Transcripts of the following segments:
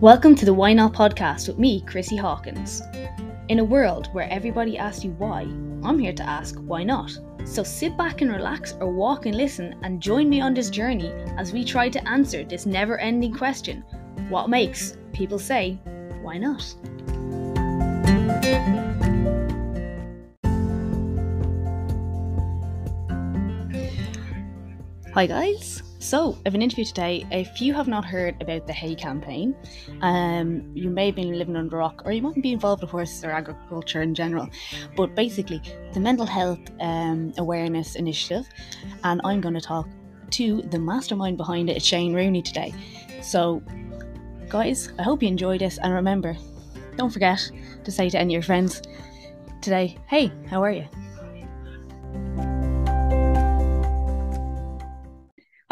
Welcome to the Why Not podcast with me, Chrissy Hawkins. In a world where everybody asks you why, I'm here to ask why not. So sit back and relax or walk and listen and join me on this journey as we try to answer this never ending question what makes people say, why not? Hi, guys. So, have an interview today. If you have not heard about the Hay campaign, um, you may have been living under a rock or you mightn't be involved with horses or agriculture in general. But basically, the mental health um, awareness initiative, and I'm going to talk to the mastermind behind it, Shane Rooney, today. So, guys, I hope you enjoy this, and remember, don't forget to say to any of your friends today, hey, how are you?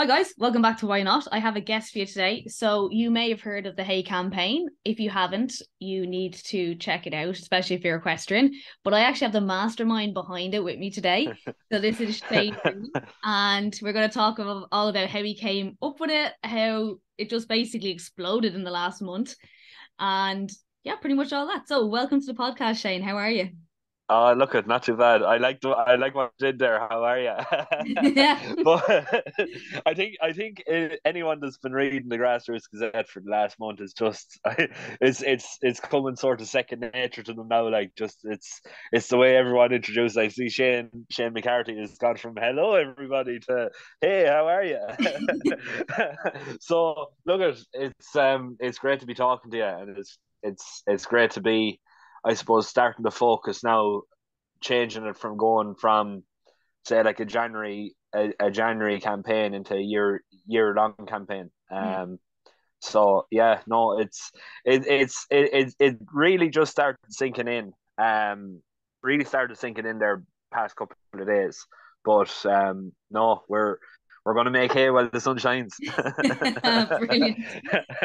Hi guys, welcome back to Why Not. I have a guest for you today. So you may have heard of the Hay campaign. If you haven't, you need to check it out, especially if you're equestrian. But I actually have the mastermind behind it with me today. So this is Shane, and we're going to talk all about how he came up with it, how it just basically exploded in the last month, and yeah, pretty much all that. So welcome to the podcast, Shane. How are you? Oh, look at not too bad. I like the I like what you did there. How are you? yeah. but I think I think anyone that's been reading the Grassroots Gazette for the last month is just it's it's it's coming sort of second nature to them now. Like just it's it's the way everyone introduced. I see Shane Shane McCarthy has gone from hello everybody to hey how are you? so look at it's um it's great to be talking to you and it's it's it's great to be I suppose starting to focus now, changing it from going from say like a January a, a January campaign into a year year long campaign. Hmm. Um, mm. so yeah, no, it's it it's it, it it really just started sinking in. Um, really started sinking in there past couple of days. But um, no, we're we're going to make hay while the sun shines. Brilliant.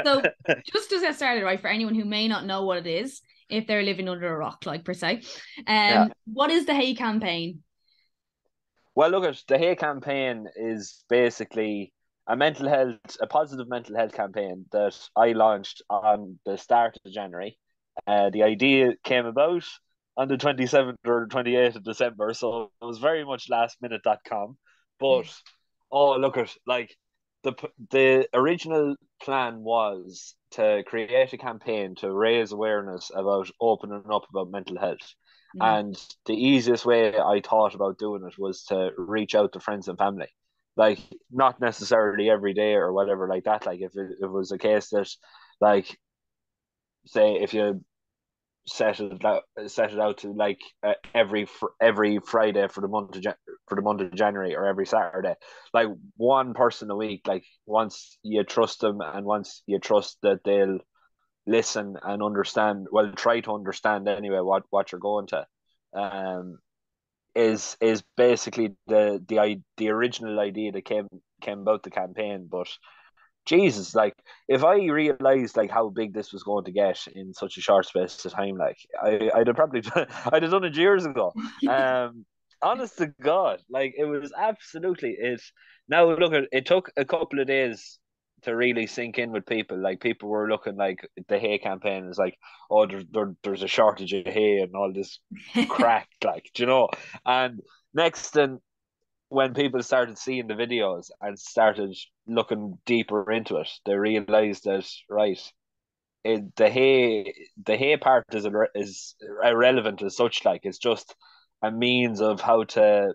So, just to get started, right, for anyone who may not know what it is, if they're living under a rock, like per se. Um, yeah. what is the Hay campaign? Well, look at the Hay campaign is basically a mental health, a positive mental health campaign that I launched on the start of January. Uh, the idea came about on the 27th or 28th of December, so it was very much lastminute.com. But oh, look at like the the original plan was to create a campaign to raise awareness about opening up about mental health. Mm. And the easiest way I thought about doing it was to reach out to friends and family. Like not necessarily every day or whatever like that. Like if it, if it was a case that like say if you set it out set it out to like uh, every every Friday for the month of Jan- for the month of January or every Saturday, like one person a week. Like once you trust them and once you trust that they'll listen and understand, well, try to understand anyway what what you're going to, um, is is basically the the the original idea that came came about the campaign, but Jesus, like if I realized like how big this was going to get in such a short space of time, like I, I'd have probably I'd have done it years ago. Um, honest to God, like it was absolutely it. Now look, at it took a couple of days to really sink in with people. Like people were looking like the hay campaign is like, oh, there, there, there's a shortage of hay and all this crack, like do you know. And next, and when people started seeing the videos and started looking deeper into it, they realized that right, it, the hay the hay part is is irrelevant as such. Like it's just a means of how to,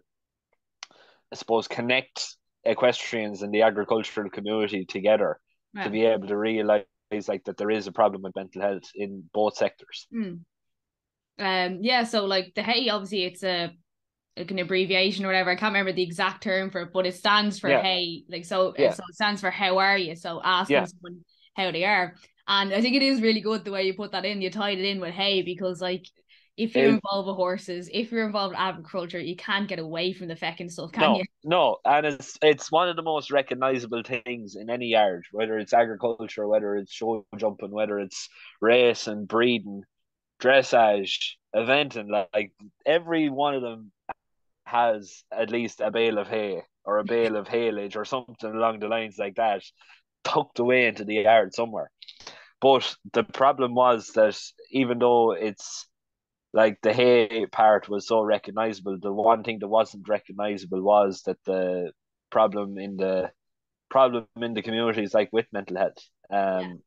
I suppose, connect equestrians and the agricultural community together yeah. to be able to realize like that there is a problem with mental health in both sectors. Mm. Um. Yeah. So like the hay, obviously, it's a like an abbreviation or whatever. I can't remember the exact term for it, but it stands for yeah. hey. Like so, uh, yeah. so it stands for how are you? So asking yeah. someone how they are. And I think it is really good the way you put that in. You tied it in with hey because like if you're involved with horses, if you're involved with agriculture, you can't get away from the fecking stuff, can no, you? No, and it's it's one of the most recognizable things in any yard, whether it's agriculture, whether it's show jumping, whether it's race and breeding, dressage, eventing, like, like every one of them has at least a bale of hay or a bale of haylage or something along the lines like that tucked away into the yard somewhere. But the problem was that even though it's like the hay part was so recognizable, the one thing that wasn't recognizable was that the problem in the problem in the communities like with mental health. Um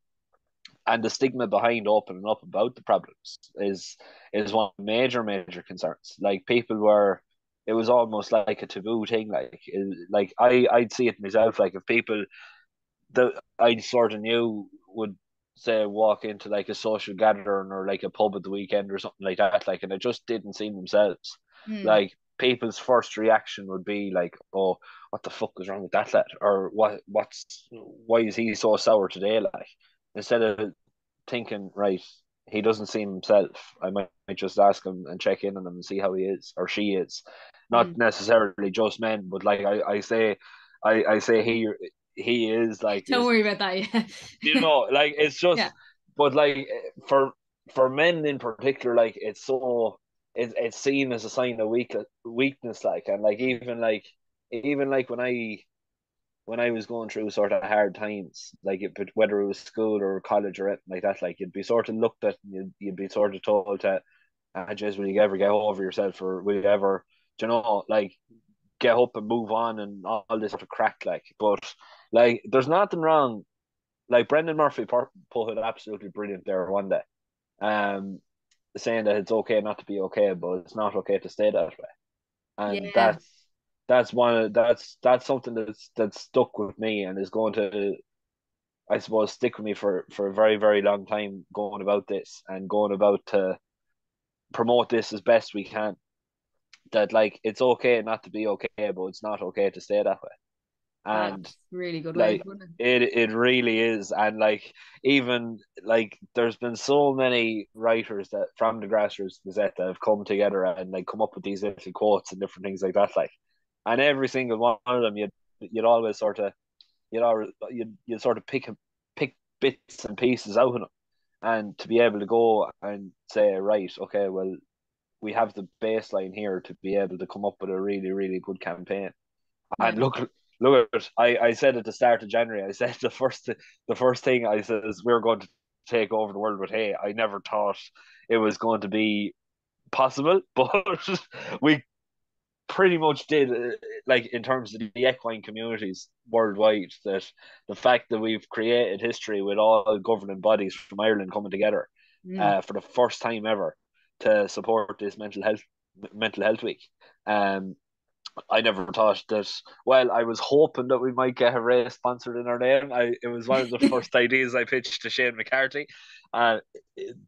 yeah. and the stigma behind opening up about the problems is is one major, major concerns. Like people were it was almost like a taboo thing. Like, like I, I'd see it myself. Like if people that I sort of knew would say walk into like a social gathering or like a pub at the weekend or something like that, like, and it just didn't seem themselves. Mm. Like people's first reaction would be like, "Oh, what the fuck is wrong with that lad?" or "What, what's, why is he so sour today?" Like, instead of thinking, right, he doesn't seem himself. I might, might just ask him and check in on him and see how he is or she is. Not mm. necessarily just men, but like I, I say, I, I say he he is like. Don't worry about that. Yeah. you know, like it's just, yeah. but like for for men in particular, like it's so it, it's seen as a sign of weak weakness, like and like even like even like when I when I was going through sort of hard times, like it, whether it was school or college or anything like that, like you'd be sort of looked at, you'd, you'd be sort of told that, ah, just will you ever get over yourself or will you ever, you know, like get up and move on and all this sort of crack, like, but like there's nothing wrong. Like Brendan Murphy put it absolutely brilliant there one day, um, saying that it's okay not to be okay, but it's not okay to stay that way, and yeah. that's that's one that's that's something that's that's stuck with me and is going to I suppose stick with me for for a very very long time going about this and going about to promote this as best we can. That like it's okay not to be okay but it's not okay to stay that way. And That's really good like it. it it really is. And like even like there's been so many writers that from the grassroots Gazette that have come together and like come up with these little quotes and different things like that like and every single one of them, you'd you'd always sort of you'd always you'd, you'd sort of pick pick bits and pieces out of them, and to be able to go and say right, okay, well, we have the baseline here to be able to come up with a really really good campaign, and look. Look at it. I, I said at the start of January. I said the first the first thing I said is we're going to take over the world with hey I never thought it was going to be possible, but we pretty much did uh, like in terms of the equine communities worldwide that the fact that we've created history with all governing bodies from Ireland coming together mm. uh, for the first time ever to support this mental health mental health week um I never thought that. Well, I was hoping that we might get a race sponsored in our name. I it was one of the first ideas I pitched to Shane McCarthy. Uh,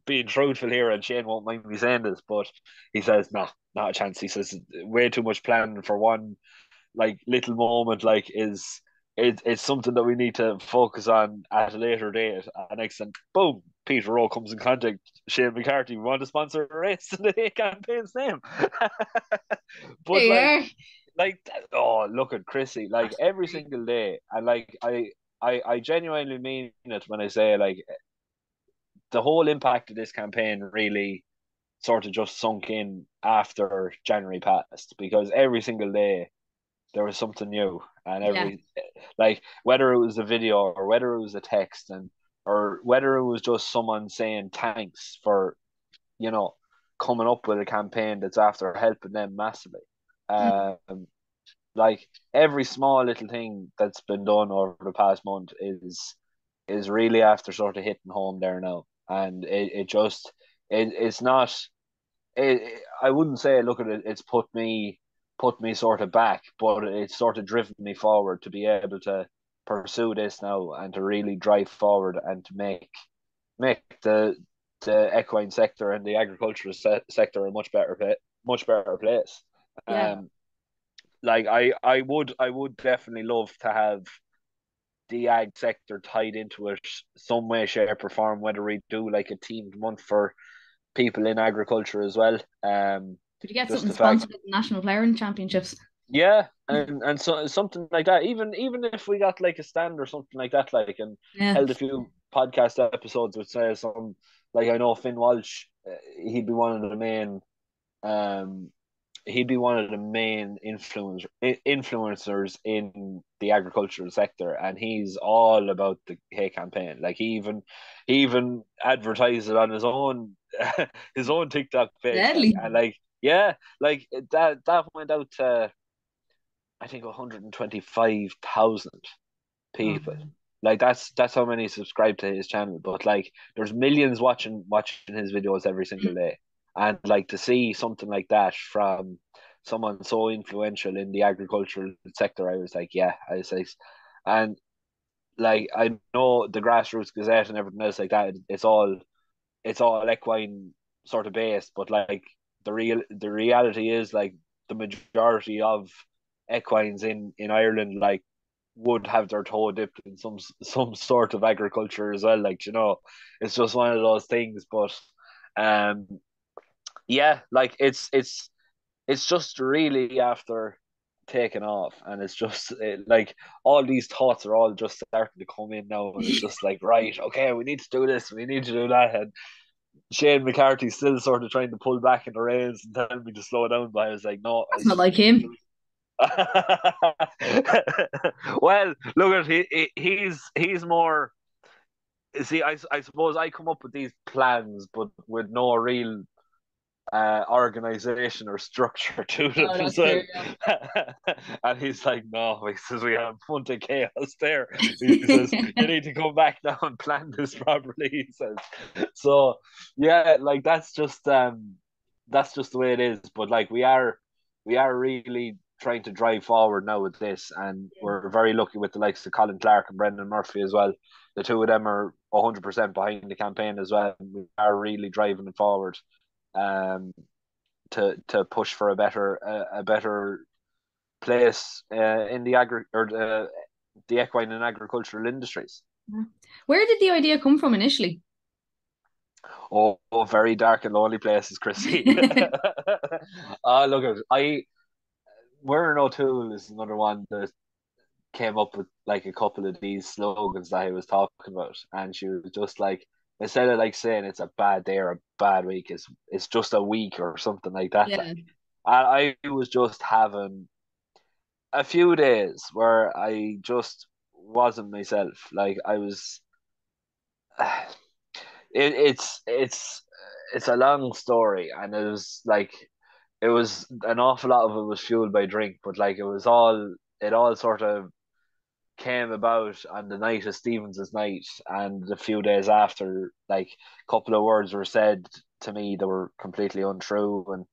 being truthful here, and Shane won't mind me saying this, but he says, "No, not a chance." He says, "Way too much planning for one like little moment. Like is it, it's something that we need to focus on at a later date." And next thing, boom, Peter Rowe comes in contact. Shane McCarthy, we want to sponsor a race in the campaign's name. but like, like, oh, look at Chrissy. Like every single day, and like I, I, I genuinely mean it when I say like the whole impact of this campaign really sort of just sunk in after January passed because every single day there was something new and every yeah. like whether it was a video or whether it was a text and or whether it was just someone saying thanks for you know coming up with a campaign that's after helping them massively mm. um like every small little thing that's been done over the past month is is really after sort of hitting home there now and it, it just it, it's not it, I wouldn't say look at it it's put me put me sort of back but it's sort of driven me forward to be able to pursue this now and to really drive forward and to make make the the equine sector and the agricultural se- sector a much better place much better place yeah. um like I I would I would definitely love to have the ag sector tied into it some way, shape, or form. Whether we do like a teamed month for people in agriculture as well. Um, Could you get something sponsored at the National Ploughing Championships? Yeah, and and so something like that. Even even if we got like a stand or something like that, like and yeah. held a few podcast episodes with say some like I know Finn Walsh, uh, he'd be one of the main um he'd be one of the main influence influencers in the agricultural sector, and he's all about the hay campaign. Like he even he even advertised it on his own his own TikTok page, like, and like yeah, like that that went out to I think one hundred and twenty five thousand people. Mm-hmm. Like that's that's how many subscribe to his channel. But like there's millions watching watching his videos every single mm. day. And like to see something like that from someone so influential in the agricultural sector, I was like, yeah, I was like, and like I know the grassroots gazette and everything else like that. It's all, it's all equine sort of based, but like the real the reality is like the majority of equines in in Ireland like would have their toe dipped in some some sort of agriculture as well. Like you know, it's just one of those things. But um, yeah, like it's it's it's just really after taking off, and it's just it, like all these thoughts are all just starting to come in now, and it's just like right, okay, we need to do this, we need to do that, and. Shane McCarthy still sort of trying to pull back in the reins and tell me to slow down, but I was like, no, it's not like him. well, look at he, he's he's more. See, I, I suppose I come up with these plans, but with no real uh, organization or structure to them. Oh, so, and he's like, no, he says we have fun to chaos there. He says you need to come back now and plan this properly. He says, so yeah, like that's just um, that's just the way it is. But like we are, we are really trying to drive forward now with this, and we're very lucky with the likes of Colin Clark and Brendan Murphy as well. The two of them are hundred percent behind the campaign as well. We are really driving it forward, um, to to push for a better a, a better place uh, in the agri or the, the equine and agricultural industries. Where did the idea come from initially? Oh, oh very dark and lonely places, Chrissy. uh, look, I Myrne O'Toole is another one that came up with like a couple of these slogans that I was talking about, and she was just like instead of like saying it's a bad day or a bad week, it's it's just a week or something like that. Yeah. Like, I was just having a few days where I just wasn't myself. Like I was. It, it's it's it's a long story, and it was like it was an awful lot of it was fueled by drink, but like it was all it all sort of came about on the night of Stevens's night, and a few days after, like a couple of words were said to me that were completely untrue, and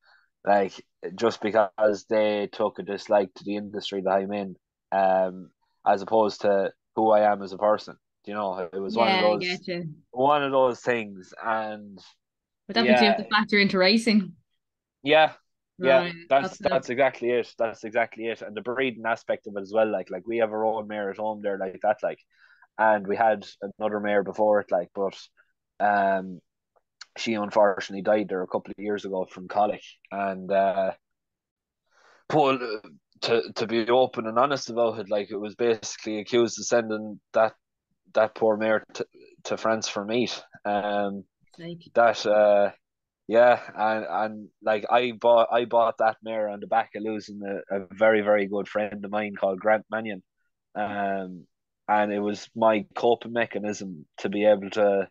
like just because they took a dislike to the industry that I'm in, um, as opposed to who I am as a person. You know, it was yeah, one of those one of those things, and but that yeah, you have to factor into racing. Yeah, yeah, right. that's that's, that's exactly it. That's exactly it, and the breeding aspect of it as well. Like like we have our own mare at home there, like that, like, and we had another mare before it, like, but um, she unfortunately died there a couple of years ago from colic, and uh, Paul. To, to be open and honest about it, like it was basically accused of sending that that poor mare to, to France for meat. Um, that uh, yeah, and and like I bought I bought that mare on the back of losing a, a very very good friend of mine called Grant Mannion, um, and it was my coping mechanism to be able to,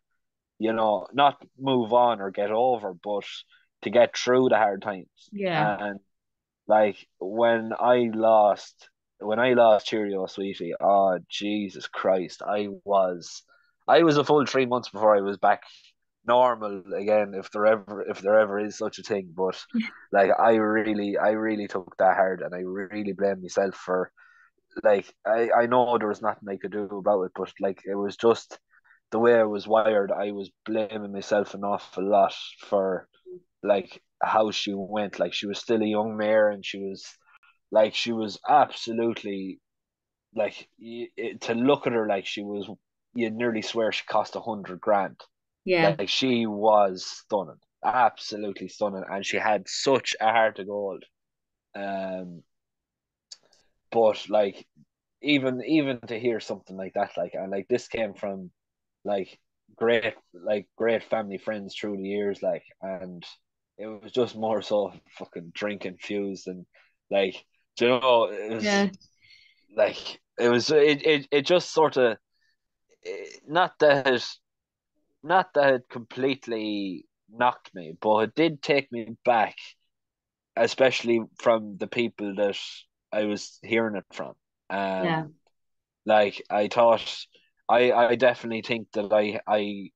you know, not move on or get over, but to get through the hard times. Yeah, and like when I lost when I lost Cheerio Sweetie, oh Jesus Christ, I was I was a full three months before I was back normal again if there ever if there ever is such a thing but like i really i really took that hard and i really blame myself for like i i know there was nothing i could do about it but like it was just the way i was wired i was blaming myself an awful lot for like how she went. Like she was still a young mare and she was like she was absolutely like it, to look at her like she was you nearly swear she cost a hundred grand yeah. Like she was stunning. Absolutely stunning. And she had such a heart of gold. Um but like even even to hear something like that, like and like this came from like great like great family friends through the years, like and it was just more so fucking drinking fused and like do you know it was Yeah. like it was it it, it just sort of not that not that it completely knocked me, but it did take me back, especially from the people that I was hearing it from. Um, Yeah. like I thought, I I definitely think that I I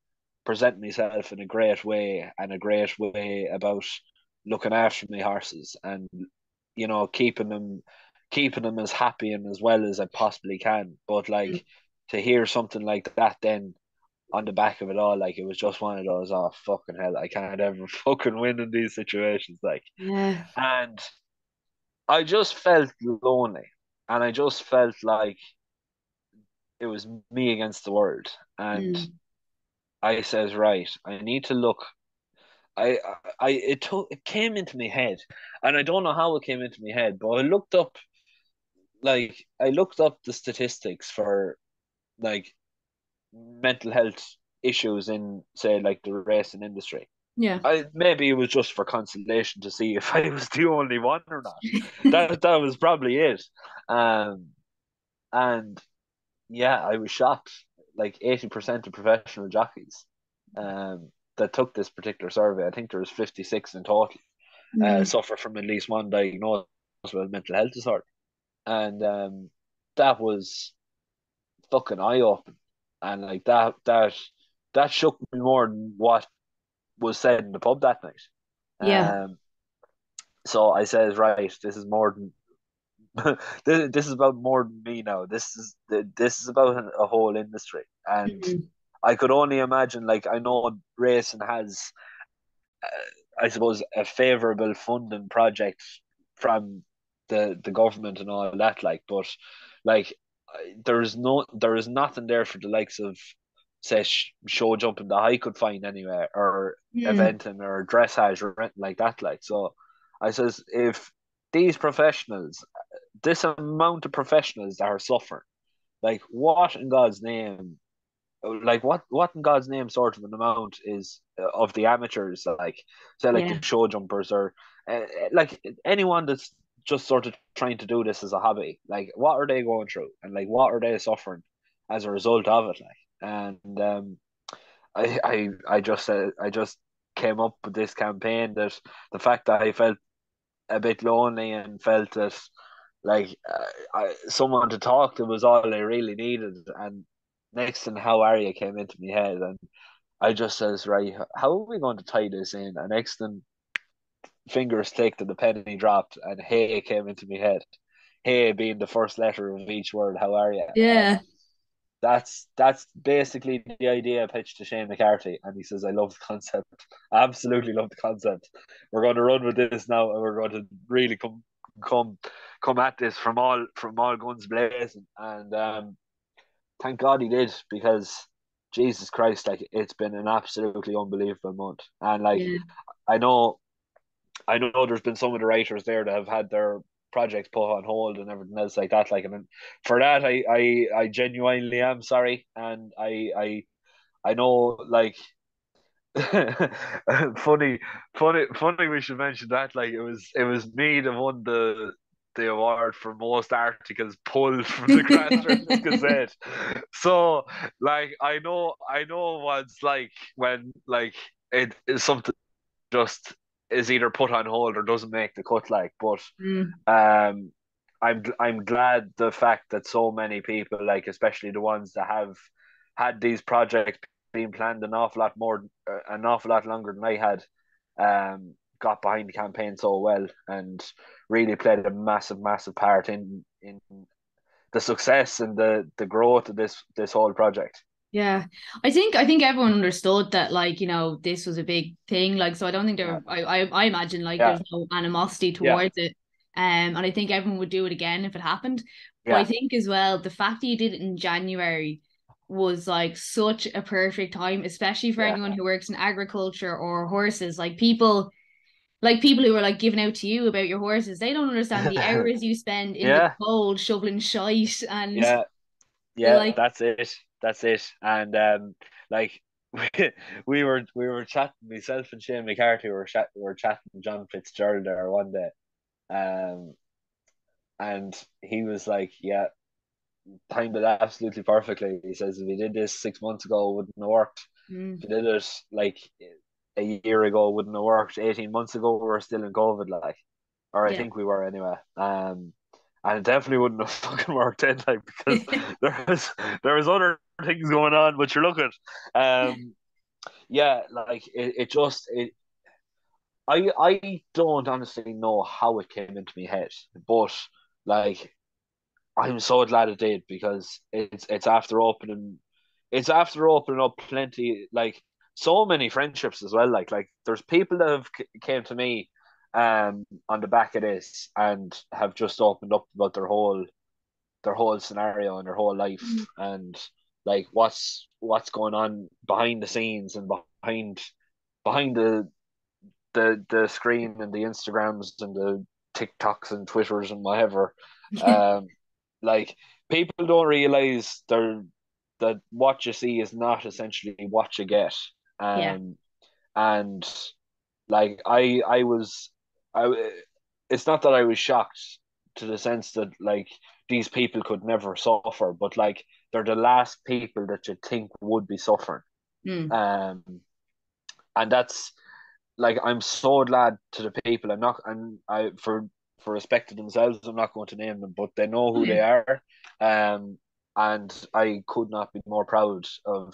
present myself in a great way and a great way about looking after my horses and you know keeping them keeping them as happy and as well as I possibly can. But like Mm. to hear something like that then on the back of it all, like it was just one of those, oh fucking hell, I can't ever fucking win in these situations. Like Yeah. and I just felt lonely and I just felt like it was me against the world. And Mm. I says, right, I need to look. I, I, it took, it came into my head, and I don't know how it came into my head, but I looked up, like, I looked up the statistics for, like, mental health issues in, say, like the racing industry. Yeah. I maybe it was just for consolation to see if I was the only one or not. that that was probably it. Um, and yeah, I was shocked. Like eighty percent of professional jockeys, um, that took this particular survey. I think there was fifty six in total. Uh, Mm. suffer from at least one diagnosis with mental health disorder, and um, that was fucking eye opening. And like that, that that shook me more than what was said in the pub that night. Yeah. Um, so I says, right, this is more than this, this is about more than me now. This is this is about a whole industry, and Mhm. I could only imagine. Like I know racing has, uh, I suppose, a favorable funding project from the the government and all that. Like, but like I- there is no there is nothing there for the likes of say sh- show jumping that I could find anywhere or Mm. eventing or dressage or anything like that. Like so, I says if these professionals, this amount of professionals that are suffering, like what in God's name, like what what in God's name sort of an amount is uh, of the amateurs, like say like Yeah. the show jumpers or uh, like anyone that's just sort of trying to do this as a hobby, like what are they going through and like what are they suffering as a result of it, like and um, I I I just uh, I just came up with this campaign that the fact that I felt a bit lonely and felt that like uh, I, someone to talk to was all I really needed. And next and how you came into my head, and I just says, right, how are we going to tie this in? And next thing, fingers clicked and the penny dropped, and hey came into my head. Hey being the first letter of each word. How are you? Yeah. that's that's basically the idea I pitched to Shane McCarthy, and he says, "I love the concept. I absolutely love the concept. We're going to run with this now, and we're going to really come come come at this from all from all guns blazing." And um, thank God he did because Jesus Christ, like it's been an absolutely unbelievable month, and like Yeah. I know, I know there's been some of the writers there that have had their projects put on hold and everything else like that. Like, and for that, I, I, I genuinely am sorry, and I, I, I know, like, funny, funny, funny. We should mention that. Like, it was, it was me that won the the award for most articles pulled from the Grassroots Gazette. So, like, I know, I know what's like when like it is something just is either put on hold or doesn't make the cut. Like, but Mm. um, I'm I'm glad the fact that so many people, like especially the ones that have had these projects being planned an awful lot more, uh, an awful lot longer than I had, um, got behind the campaign so well and really played a massive, massive part in in the success and the the growth of this this whole project. Yeah, I think I think everyone understood that like you know this was a big thing like so I don't think there I, I I imagine like Yeah. there's no animosity Yeah. towards it um and I think everyone would do it again if it happened but I think as well the fact that you did it in January was like such a perfect time especially for Yeah. anyone who works in agriculture or horses like people like people who are like giving out to you about your horses they don't understand the hours you spend in Yeah. the cold shoveling shite and yeah, yeah. like- that's it. That's it. And um, like we, we were we were chatting myself and Shane McCarthy were chat were chatting John Fitzgerald there one day, um, and he was like, "Yeah, timed it absolutely perfectly." He says, "If we did this six months ago, it wouldn't have worked. Mm. If we did it like a year ago, it wouldn't have worked. Eighteen months ago, we were still in COVID, like, or I Yeah. think we were anyway. Um, and it definitely wouldn't have fucking worked then, like because there was there was other things going on, but you're looking. um, yeah, like it, it just it. I I don't honestly know how it came into my head, but like I'm so glad it did because it's it's after opening, it's after opening up plenty like so many friendships as well. Like like there's people that have c- came to me, um, on the back of this and have just opened up about their whole their whole scenario and their whole life Mhm. and like what's what's going on behind the scenes and behind behind the the the screen and the Instagrams and the TikToks and Twitters and whatever. Um, like people don't realize they're that what you see is not essentially what you get. Um, Yeah. and like I I was I it's not that I was shocked to the sense that like these people could never suffer, but like they're the last people that you think would be suffering. Mm. Um, and that's like I'm so glad to the people. I'm not, and I for for respect to themselves, I'm not going to name them, but they know who they are. Um, and I could not be more proud of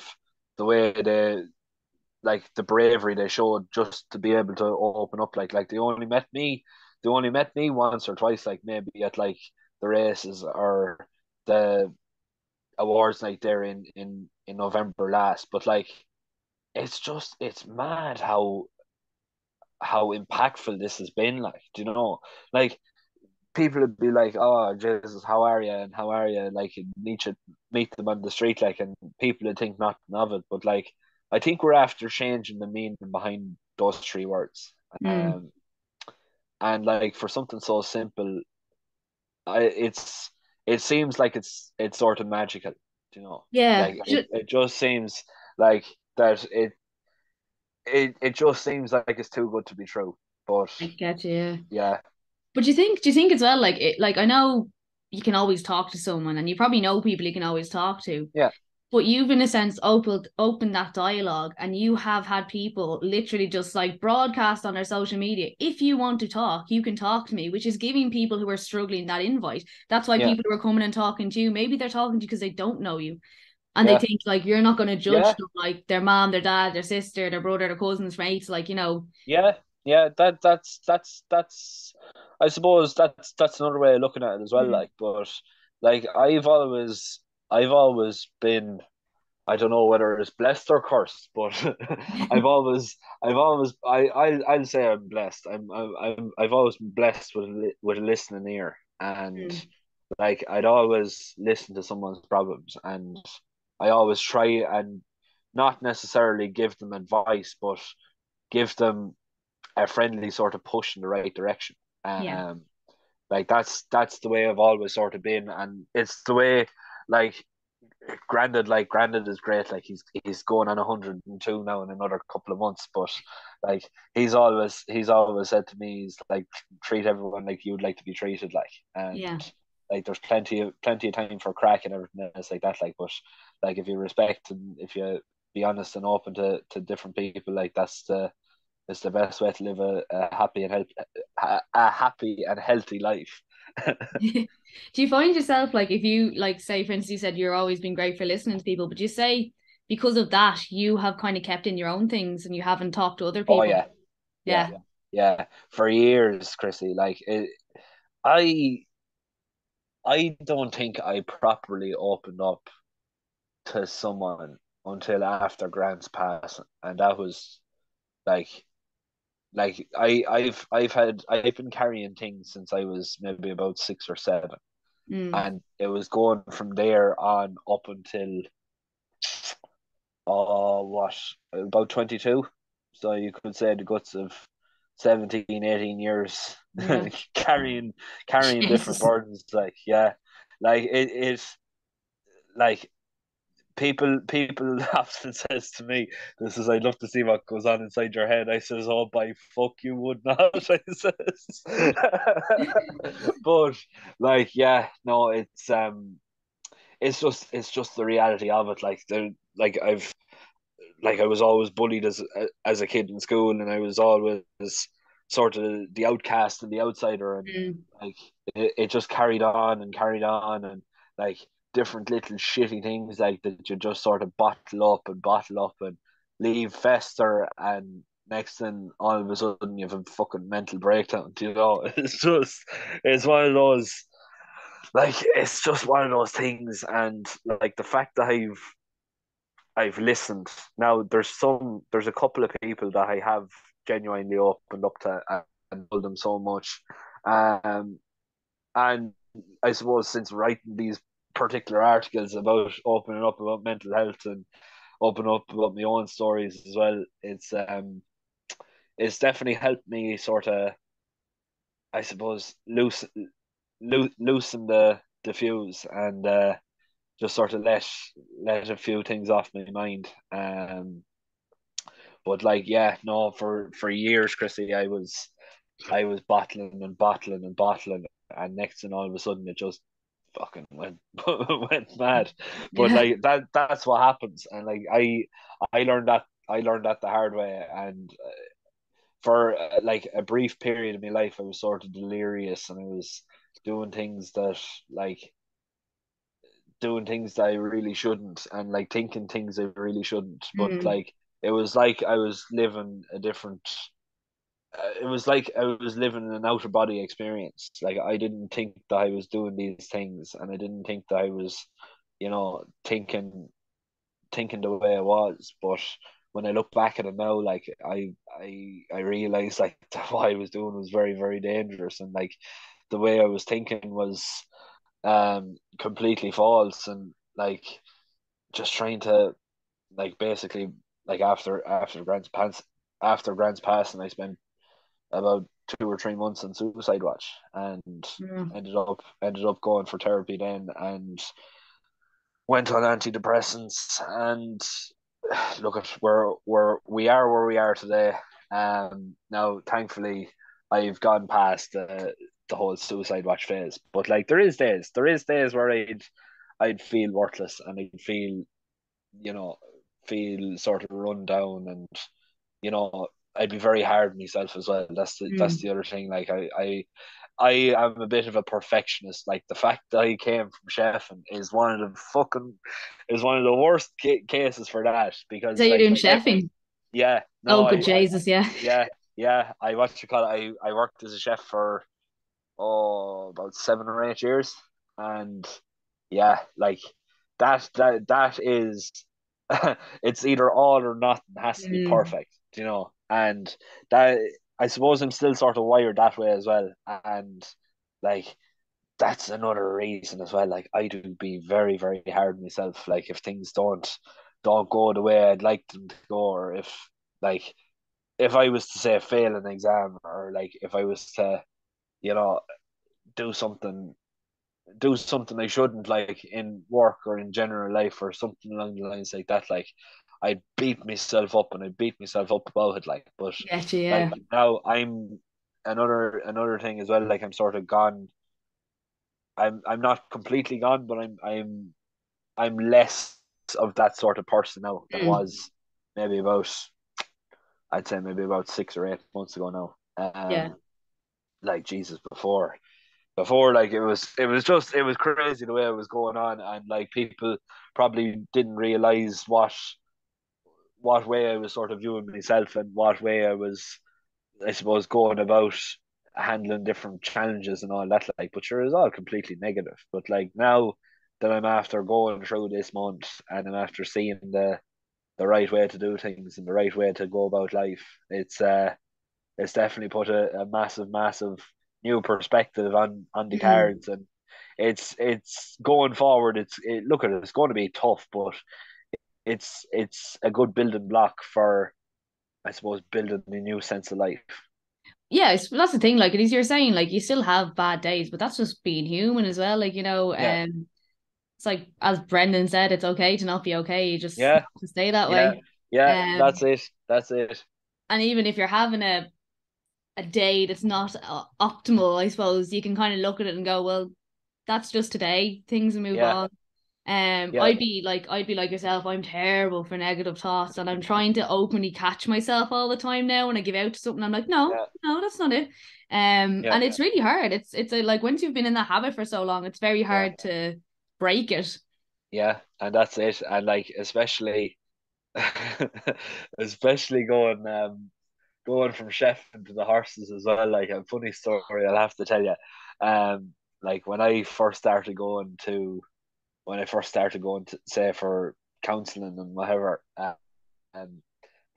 the way they like the bravery they showed just to be able to open up. Like like they only met me, they only met me once or twice, like maybe at like the races or the awards night there in in in November last. But like it's just it's mad how how impactful this has been. Like, do you know, like people would be like, "Oh, Jesus, how are you?" and "How are you?" Like, you need to meet them on the street, like, and people would think nothing of it. But like, I think we're after changing the meaning behind those three words. Mm. Um, and like for something so simple, I it's it seems like it's it's sort of magical, you know. Yeah. Like it, it just seems like that it it it just seems like it's too good to be true. But I get you. Yeah. But do you think do you think as well like it like I know you can always talk to someone and you probably know people you can always talk to. Yeah. But you've in a sense opened opened that dialogue and you have had people literally just like broadcast on their social media. If you want to talk, you can talk to me, which is giving people who are struggling that invite. That's why Yeah. people who are coming and talking to you, maybe they're talking to you because they don't know you. And Yeah. they think like you're not gonna judge Yeah. them like their mom, their dad, their sister, their brother, their cousins, mates, like you know. yeah, yeah. That that's that's that's. I suppose that's that's another way of looking at it as well. Mhm. Like, but like I've always I've always been. I don't know whether it's blessed or cursed, but I've always, I've always, I, I, I'll say I'm blessed. I'm, I'm, I'm I've always been blessed with a with a listening ear, and Mm. like I'd always listen to someone's problems, and I always try and not necessarily give them advice, but give them a friendly sort of push in the right direction. Um, Yeah. like that's that's the way I've always sort of been, and it's the way like granted, like granted is great. Like he's he's going on hundred and two now in another couple of months, but like he's always he's always said to me, he's like treat everyone like you would like to be treated, like and Yeah. like there's plenty of plenty of time for crack and everything else like that. Like, but like if you respect and if you be honest and open to to different people, like that's the it's the best way to live a, a happy and help, a, a happy and healthy life. do you find yourself like if you like say for instance you said you're always been great for listening to people but you say because of that you have kind of kept in your own things and you haven't talked to other oh, people Oh yeah. yeah, yeah, yeah. For years, Chrissy, like it, I, I don't think I properly opened up to someone until after Grant's passing, and that was like, like I, I've, I've had, I've been carrying things since I was maybe about six or seven, Mm. and it was going from there on up until, oh, what, about twenty two. So you could say the guts of 17, 18 years Yeah. carrying carrying different burdens. Like, yeah. Like it is like people people often says to me, "This is I'd love to see what goes on inside your head." I says, "Oh, by fuck, you would not." I says, but like, yeah, no, it's um, it's just it's just the reality of it. Like, the like I've like I was always bullied as as a kid in school, and I was always sort of the outcast and the outsider, and mm. like it, it just carried on and carried on, and like different little shitty things like that you just sort of bottle up and bottle up and leave fester and next thing all of a sudden you have a fucking mental breakdown you know? It's just it's one of those like it's just one of those things and like the fact that I've I've listened. Now there's some there's a couple of people that I have genuinely opened up to and told them so much. Um and I suppose since writing these particular articles about opening up about mental health and open up about my own stories as well. It's um, it's definitely helped me sort of, I suppose, loosen loo- loosen the the fuse and uh, just sort of let let a few things off my mind. Um, but like, yeah, no, for for years, Chrissy, I was I was bottling and bottling and bottling, and next and all of a sudden it just fucking went went mad. But yeah. like that that's what happens, and like I I learned that I learned that the hard way, and uh, for uh, like a brief period of my life, I was sort of delirious, and I was doing things that like doing things that I really shouldn't, and like thinking things I really shouldn't. But mm. like it was like I was living a different it was like I was living an outer body experience. Like I didn't think that I was doing these things, and I didn't think that I was, you know, thinking, thinking the way I was. But when I look back at it now, like I, I, I realized like what I was doing was very, very dangerous, and like the way I was thinking was, um, completely false, and like just trying to, like basically, like after after Grant's pants after Grant's passing, I spent about two or three months on suicide watch and yeah. ended up ended up going for therapy then and went on antidepressants and look at where where we are where we are today. Um now thankfully I've gone past the the whole suicide watch phase. But like there is days there is days where I'd I'd feel worthless and I'd feel you know feel sort of run down and you know I'd be very hard on myself as well. That's the mm. that's the other thing. Like I, I I am a bit of a perfectionist. Like the fact that I came from chefing is one of the fucking is one of the worst ca- cases for that because. So you're doing chefing. Yeah. No, oh, good I, Jesus! Yeah. Yeah, yeah. I what you call it. I I worked as a chef for oh about seven or eight years, and yeah, like that that that is. it's either all or nothing. It has to be mm. perfect, you know and that I suppose I'm still sort of wired that way as well, and like that's another reason as well. Like I do be very very hard myself. Like if things don't don't go the way I'd like them to go, or if like if I was to say fail an exam, or like if I was to, you know, do something do something I shouldn't like in work or in general life or something along the lines like that. Like I beat myself up and I beat myself up about it. Like, but gotcha, yeah. Like, now I'm another another thing as well. Like I'm sort of gone. I'm I'm not completely gone, but I'm I'm I'm less of that sort of person now than mm. was maybe about I'd say maybe about six or eight months ago now. Um, yeah. Like Jesus, before, before like it was it was just it was crazy the way it was going on, and like people probably didn't realize what what way I was sort of viewing myself and what way I was, I suppose, going about handling different challenges and all that. Like, but sure, it's all completely negative. But like now that I'm after going through this month and I'm after seeing the the right way to do things and the right way to go about life, it's uh, it's definitely put a, a massive, massive new perspective on on the mm-hmm. cards and it's it's going forward. It's it, look at it. It's going to be tough, but it's it's a good building block for I suppose building a new sense of life. Yeah, that's the thing. Like as you're saying, like you still have bad days, but that's just being human as well. Like you know, yeah. um, it's like as Brendan said, it's okay to not be okay. You just yeah to stay that yeah, way. Yeah, Um, that's it. That's it. And even if you're having a a day that's not uh, optimal, I suppose you can kind of look at it and go, well, that's just today. Things move Yeah. on. Um, Yeah. I'd be like, I'd be like yourself. I'm terrible for negative thoughts, and I'm trying to openly catch myself all the time now. When I give out to something, I'm like, no, Yeah. no, that's not it. Um, Yeah. and it's really hard. It's it's a, like once you've been in that habit for so long, it's very hard to break it. Yeah, and that's it. And like especially especially going um going from chef to the horses as well. Like a funny story I'll have to tell you. Um like when I first started going to when I first started going to say for counselling and whatever, uh, um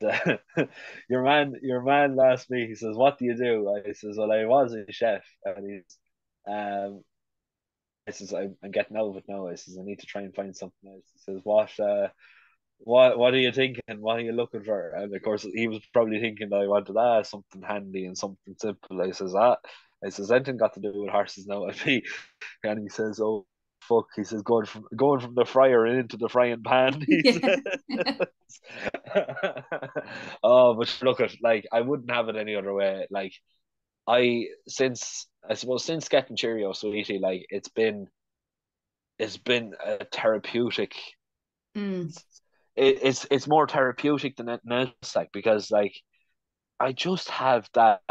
the your man your man last week he says, What do you do? I says, Well I was a chef and he's um I says I'm, I'm getting out of it now. I says I need to try and find something else. He says, What uh what what are you thinking? What are you looking for? And of course he was probably thinking that I wanted ah something handy and something simple. I says ah I says anything got to do with horses now at me. And he says, Oh fuck, he says going from going from the fryer into the frying pan. He Yeah. says. oh, but look at like I wouldn't have it any other way. Like I since I suppose since getting Cheerio sweetie, like it's been it's been a therapeutic Mm, it, it's it's more therapeutic than anything else, like because like I just have that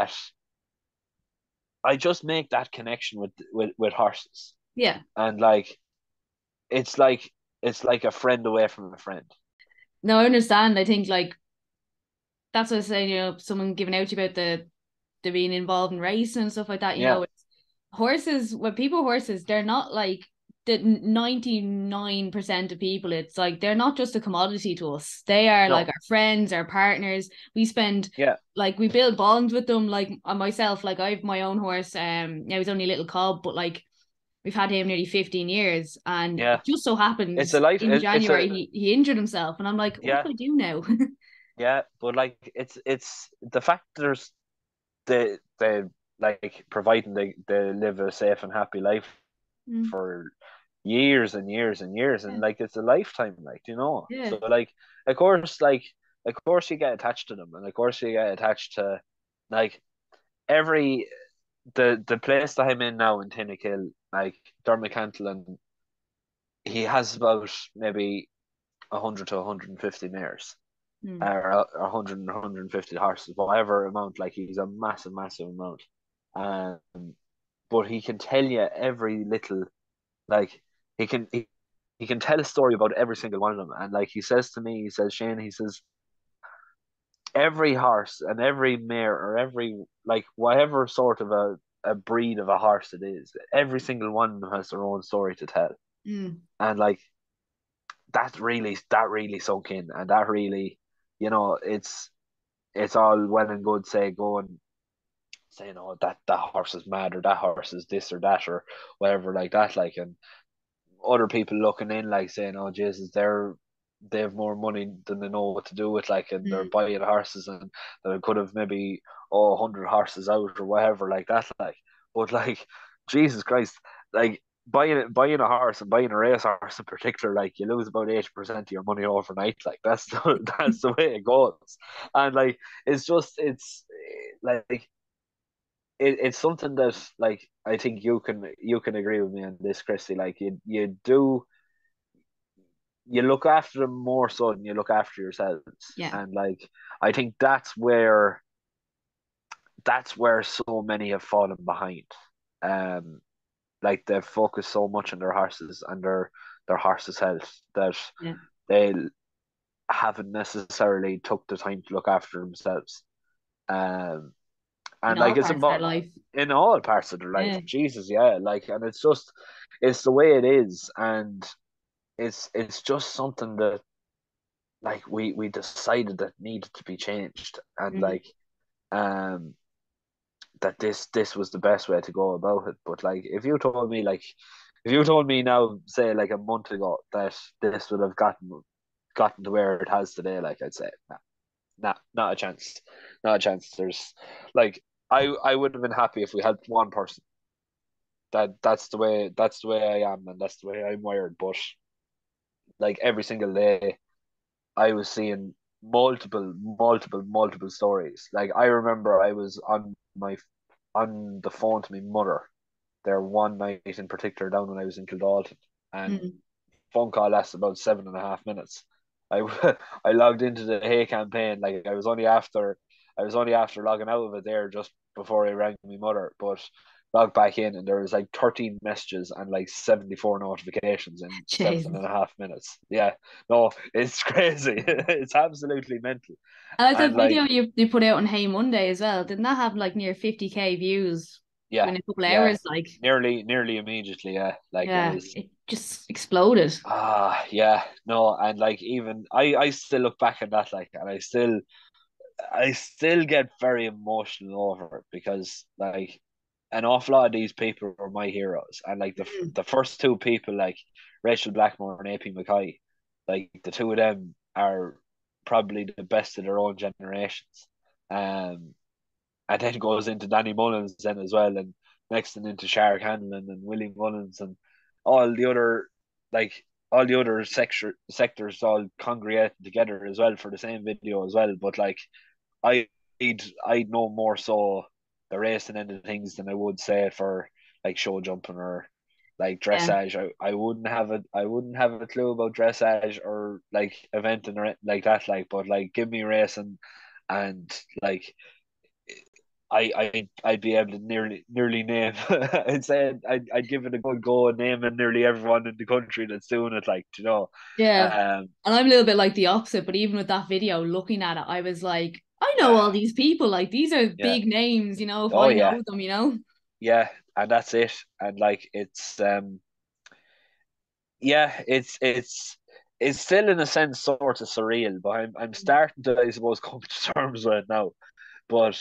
I just make that connection with with with horses yeah. and like it's like it's like a friend away from a friend. No, I understand. I think like that's what I was saying, you know, someone giving out to you about the the being involved in racing and stuff like that. You Yeah. know, it's horses when people horses, they're not like the ninety nine percent of people, it's like they're not just a commodity to us. They are No. like our friends, our partners. We spend Yeah. like we build bonds with them. Like myself, like I have my own horse. Um, now he's only a little cob, but like we've had him nearly fifteen years, and Yeah. it just so happened It's a life- in it- it's a- January he, he injured himself, and I'm like, what Yeah. do I do now? Yeah, but like it's it's the fact there's the the like providing they they live a safe and happy life Mm. for years and years and years and Yeah. like it's a lifetime like you know Yeah. so like of course like of course you get attached to them and of course you get attached to like every the the place that I'm in now in Tinnakill like Dermot Cantillon he has about maybe 100 to 150 mares Mm. or a- a 100 and 150 horses whatever amount like he's a massive massive amount um but he can tell you every little like he can he, he can tell a story about every single one of them and like he says to me he says Shane he says every horse and every mare or every like whatever sort of a, a breed of a horse it is. Every single one of them has their own story to tell. Mm. and like that really that really sunk in. And that really you know it's it's all well and good say going saying oh that that horse is mad or that horse is this or that or whatever like that like and other people looking in like saying oh Jesus they're they have more money than they know what to do with like and they're Mm. buying horses and they could have maybe oh 100 horses out or whatever like that like but like Jesus Christ like buying buying a horse and buying a race horse in particular, like you lose about eighty percent of your money overnight. Like that's the that's the way it goes, and like it's just it's like it, it's something that like I think you can you can agree with me on this, Chrissy. Like you you do you look after them more so than you look after yourselves, Yeah. and like I think that's where that's where so many have fallen behind. Um, like they've focused so much on their horses and their their horses' health that Yeah. they haven't necessarily took the time to look after themselves. Um, and In like it's parts of about life. in all parts of their life. Yeah. Jesus, yeah, like, and it's just it's the way it is, and it's it's just something that like we we decided that needed to be changed, and Mhm. like um that this this was the best way to go about it. But like if you told me like if you told me now, say like a month ago, that this would have gotten gotten to where it has today, like I'd say, nah, nah, not a chance, not a chance. There's like I I would have been happy if we had one person that that's the way that's the way I am and that's the way I'm wired. But like every single day, I was seeing multiple, multiple, multiple stories. Like I remember I was on my on the phone to my mother there one night in particular down when I was in Kildalton and mm. phone call lasted about seven and a half minutes. I I logged into the Hay campaign like I was only after I was only after logging out of it there just before I rang my mother, but logged back in and there was like 13 messages and like 74 notifications in Jeez. seven and a half minutes. Yeah, no, it's crazy. it's absolutely mental. I like that video like, you, you put out on Hay Monday as well. Didn't that have like near 50k views? Yeah, in a couple yeah. hours, like nearly, nearly immediately. Yeah, like yeah, it, was, it just exploded. Ah, yeah, no, and like even I, I still look back at that, like, and I still, I still get very emotional over it because like an awful lot of these people are my heroes, and like the mm. the first two people, like Rachel Blackmore and AP McCoy, like the two of them are probably the best of their own generations. Um, and then goes into Danny Mullins then as well, and next and into Shark Hanlon and Willie Mullins and all the other like all the other sector sectors all congregate together as well for the same video as well. But like I I'd, I'd know more so the racing end of things than I would say for like show jumping or like dressage. Yeah. I, I wouldn't have a I wouldn't have a clue about dressage or like eventing or like that. Like, but like give me racing and like I I I'd be able to nearly nearly name. I'd say I'd, I'd give it a good go and naming nearly everyone in the country that's doing it. Like you know, yeah. Um, and I'm a little bit like the opposite. But even with that video, looking at it, I was like, I know all these people. Like these are yeah. big names, you know. If oh, I know yeah. them, you know. Yeah, and that's it. And like it's um, yeah, it's it's it's still in a sense sort of surreal, but I'm I'm starting to I suppose come to terms with it now. But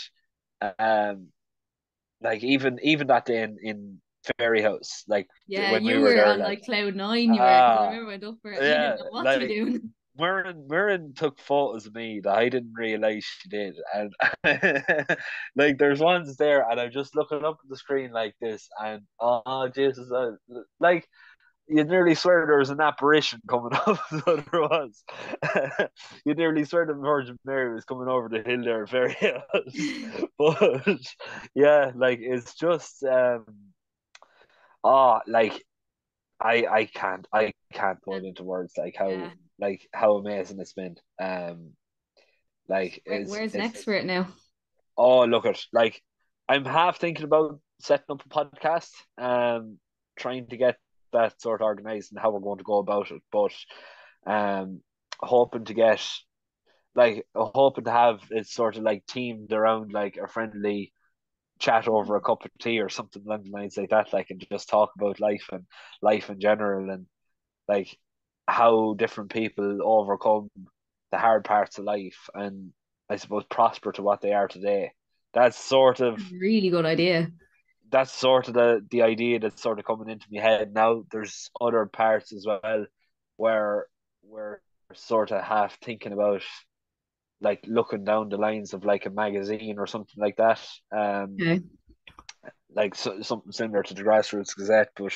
um, like even even that day in in Fairyhouse, like yeah, when you we were, were there, on like, like cloud nine. You uh, were. I remember I went up for it. Yeah, you didn't know what like, to be doing. Mirren, Mirren took photos of me that I didn't realize she did, and like there's ones there, and I'm just looking up at the screen like this, and oh Jesus, uh, like you nearly swear there was an apparition coming up. so there was. you nearly swear the Virgin Mary was coming over the hill there, very but yeah, like it's just um, oh, like I I can't I can't put it into words like how yeah. Like how amazing it's been. Um, like it's, where's it's, next for it now? Oh, look at like I'm half thinking about setting up a podcast. Um, trying to get that sort of organized and how we're going to go about it. But um, hoping to get like hoping to have it sort of like teamed around like a friendly chat over a cup of tea or something along the lines like that, like and just talk about life and life in general and like how different people overcome the hard parts of life and I suppose prosper to what they are today. That's sort of really good idea that's sort of the the idea that's sort of coming into my head now. There's other parts as well where we're sort of half thinking about like looking down the lines of like a magazine or something like that. Um, okay. Like so, something similar to the Grassroots Gazette, but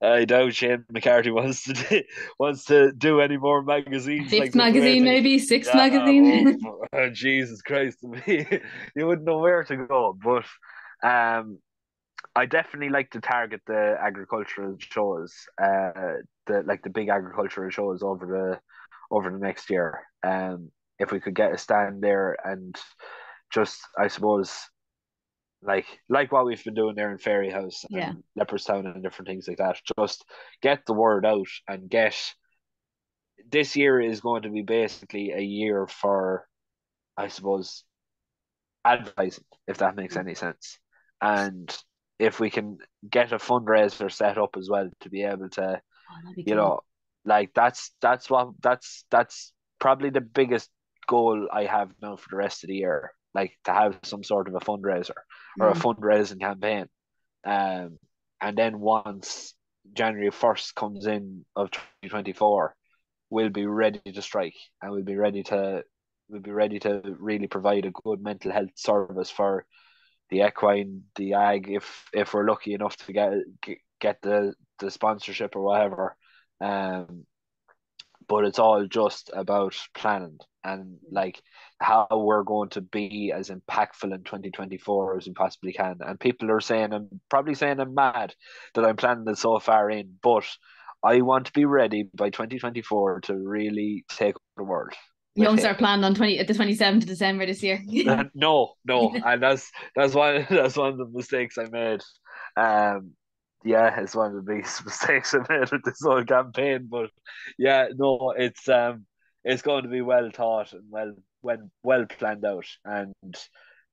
I doubt Shane McCarthy wants to do, wants to do any more magazines. Six like magazine, maybe six yeah, magazine. Oh, oh, Jesus Christ, you wouldn't know where to go. But um, I definitely like to target the agricultural shows, uh, the like the big agricultural shows over the over the next year. Um, if we could get a stand there and just, I suppose, like like what we've been doing there in Fairyhouse and yeah. Leopardstown and different things like that. Just get the word out and get. This year is going to be basically a year for, I suppose, advertising, if that makes mm. any sense. And if we can get a fundraiser set up as well to be able to, oh, you cool. know, like that's that's what that's that's probably the biggest goal I have now for the rest of the year. Like to have some sort of a fundraiser or mm. a fundraising campaign, um, and then once January first comes in of twenty twenty four, we'll be ready to strike and we'll be ready to we'll be ready to really provide a good mental health service for the equine, the ag, if if we're lucky enough to get get the the sponsorship or whatever. Um, but it's all just about planning and like how we're going to be as impactful in 2024 as we possibly can. And people are saying I'm probably saying I'm mad that I'm planning it so far in, but I want to be ready by 2024 to really take the world. You don't start planning on twenty the twenty seventh of December this year. uh, no, no, and that's that's one that's one of the mistakes I made. Um, yeah, it's one of the biggest mistakes I made with this whole campaign. But yeah, no, it's um, it's going to be well thought and well well well planned out, and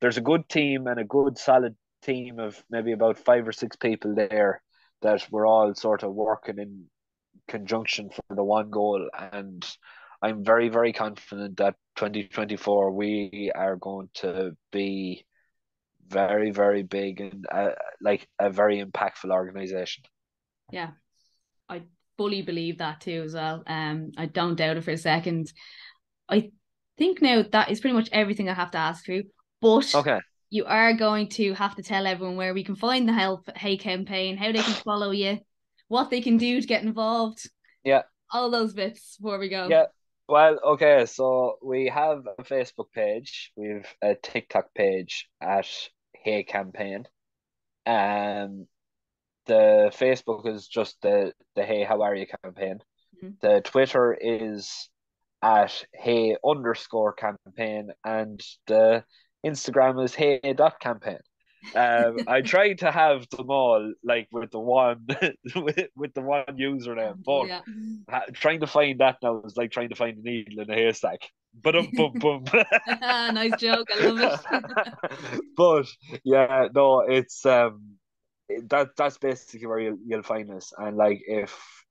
there's a good team and a good solid team of maybe about five or six people there that we're all sort of working in conjunction for the one goal. And I'm very, very confident that 2024 we are going to be very, very big and uh, like a very impactful organization. Yeah, I fully believe that too as well. Um, I don't doubt it for a second. I think now that is pretty much everything I have to ask you. But okay, you are going to have to tell everyone where we can find the Help Hay campaign, how they can follow you, what they can do to get involved. Yeah, all those bits before we go. Yeah, well, okay, so we have a Facebook page, we've a TikTok page at Hay Campaign. Um the Facebook is just the the Hey How Are You campaign. Mm-hmm. The Twitter is at Hay underscore campaign and the Instagram is Hay dot campaign. Um, I tried to have them all like with the one with, with the one username, but yeah. trying to find that now is like trying to find a needle in a haystack. But um, boom, boom. nice joke. I love it. but yeah, no, it's um, that that's basically where you'll you'll find us, and like if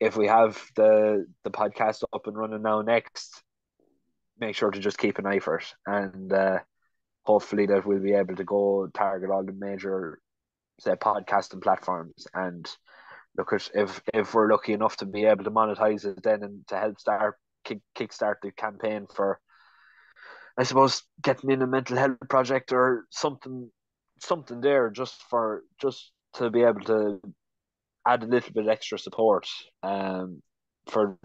if we have the the podcast up and running now next, make sure to just keep an eye for it and. uh hopefully that we'll be able to go target all the major say podcasting platforms and look at if if we're lucky enough to be able to monetize it then and to help start kick kickstart the campaign for I suppose getting in a mental health project or something something there just for just to be able to add a little bit extra support um for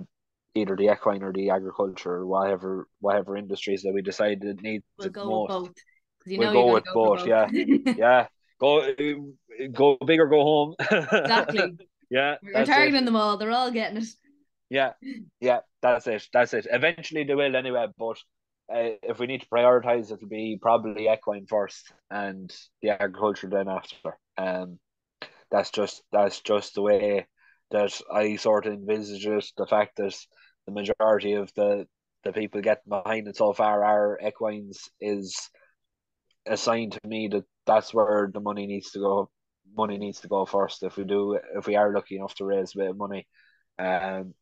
either the equine or the agriculture or whatever whatever industries that we decide it needs we'll it most. You we'll go with go both. Yeah, yeah. Go go big or go home. exactly. yeah. We're targeting it. them all. They're all getting it. Yeah, yeah. That's it. That's it. Eventually they will anyway. But uh, if we need to prioritize, it'll be probably equine first and the agriculture then after. Um, that's just that's just the way that I sort of envisage it. The fact that the majority of the the people getting behind it so far are equines is assigned to me that that's where the money needs to go. Money needs to go first if we do if we are lucky enough to raise a bit of money. Um,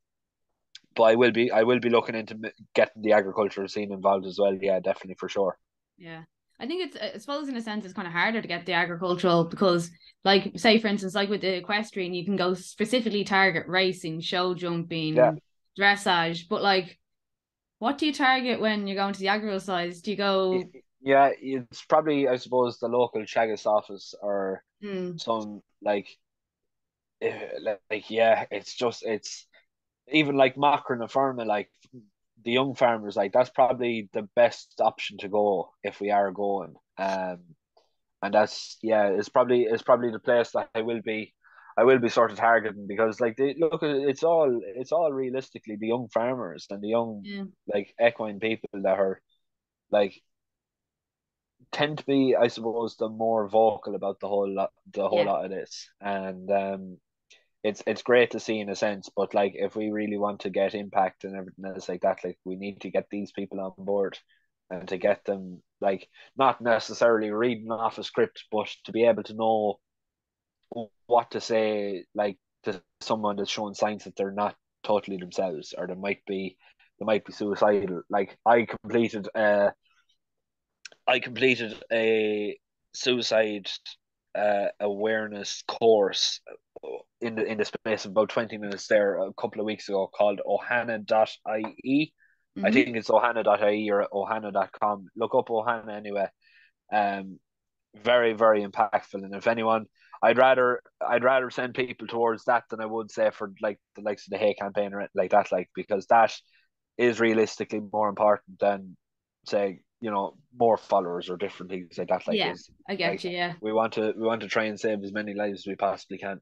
but I will be I will be looking into getting the agricultural scene involved as well. Yeah, definitely for sure. Yeah. I think it's I suppose in a sense it's kind of harder to get the agricultural because like say for instance like with the equestrian you can go specifically target racing, show jumping, yeah. dressage, but like what do you target when you're going to the agricultural size? Do you go yeah, it's probably I suppose the local Teagasc office or mm. some like, eh, like yeah, it's just it's even like Macra na Feirme, like the young farmers, like that's probably the best option to go if we are going. Um, and that's yeah, it's probably it's probably the place that I will be. I will be sort of targeting because like they look it's all it's all realistically the young farmers and the young yeah. like equine people that are like tend to be, I suppose, the more vocal about the whole lot, the whole yeah. lot of this, and um, it's it's great to see in a sense. But like, if we really want to get impact and everything else like that, like we need to get these people on board, and to get them like not necessarily reading off a script, but to be able to know what to say, like to someone that's showing signs that they're not totally themselves, or they might be they might be suicidal. Like I completed uh I completed a suicide uh, awareness course in the in the space of about 20 minutes there a couple of weeks ago called ohana.ie. Mm-hmm. I think it's ohana.ie or ohana.com. Look up ohana anyway. Um, very very impactful. And if anyone, I'd rather I'd rather send people towards that than I would say for like the likes of the Hay campaign or like that, like because that is realistically more important than say you know more followers or different things like that. Like yeah, I get like, you. Yeah, we want to we want to try and save as many lives as we possibly can.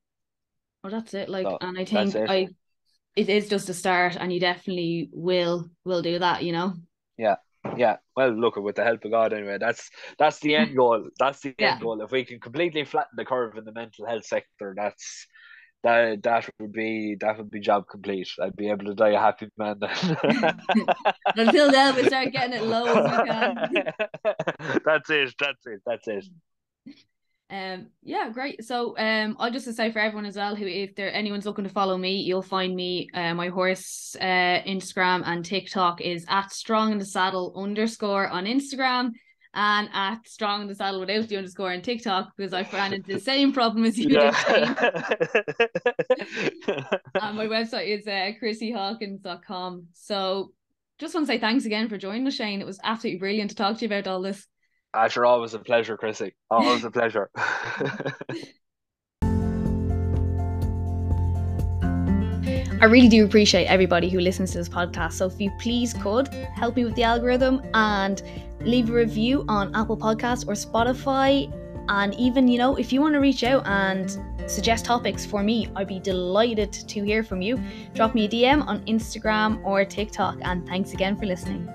Well, that's it. Like, so, and I think it. I it is just a start, and you definitely will will do that. You know. Yeah, yeah. Well, look, with the help of God, anyway, that's that's the end goal. That's the yeah. end goal. If we can completely flatten the curve in the mental health sector, that's that that would be that would be job complete. I'd be able to die a happy man then. Until then, we start getting it low as we can. that's it. That's it. That's it. Um, yeah, great. So, um, I'll just say for everyone as well, who if there anyone's looking to follow me, you'll find me. Uh, my horse uh Instagram and TikTok is at strong in the saddle underscore on Instagram and at strong in the saddle without the underscore on TikTok because I ran into the same problem as you yeah. did. and my website is uh, chrissyhawkins.com. So just want to say thanks again for joining us, Shane. It was absolutely brilliant to talk to you about all this. Sure, always a pleasure, Chrissy. Always a pleasure. I really do appreciate everybody who listens to this podcast. So if you please could help me with the algorithm and leave a review on Apple Podcasts or Spotify. And even, you know, if you want to reach out and suggest topics for me, I'd be delighted to hear from you. Drop me a DM on Instagram or TikTok. And thanks again for listening.